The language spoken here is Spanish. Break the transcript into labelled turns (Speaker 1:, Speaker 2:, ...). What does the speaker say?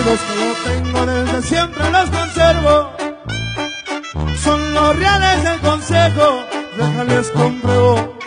Speaker 1: recuerdos que yo tengo desde siempre los conservo. Son los reales del consejo, déjales compruebo